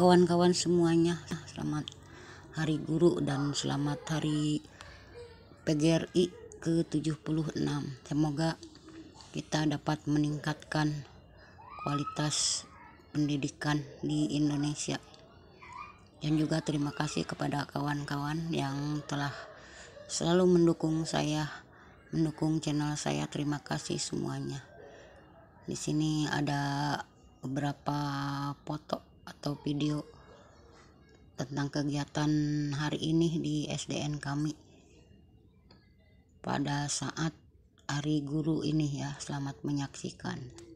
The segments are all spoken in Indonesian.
kawan-kawan semuanya. Selamat Hari Guru dan selamat Hari PGRI ke-76. Semoga kita dapat meningkatkan kualitas pendidikan di Indonesia. Dan juga terima kasih kepada kawan-kawan yang telah selalu mendukung saya, mendukung channel saya. Terima kasih semuanya. Di sini ada beberapa foto atau video tentang kegiatan hari ini di SDN kami. Pada saat hari guru ini ya selamat menyaksikan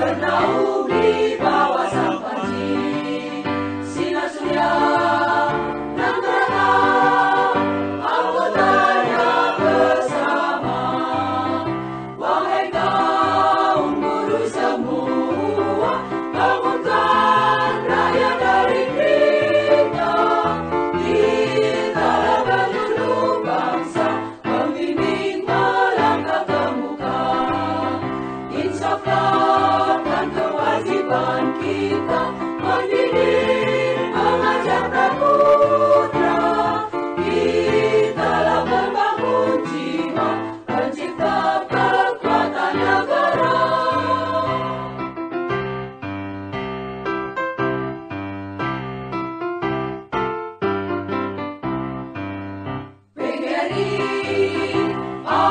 never.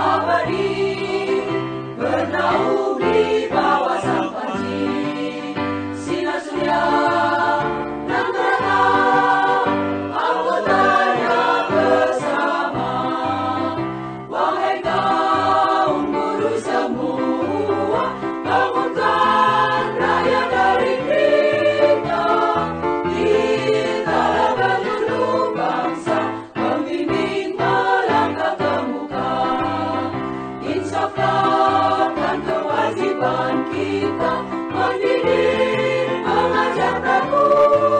abadi bernaung kita mendidik mengajar tekun.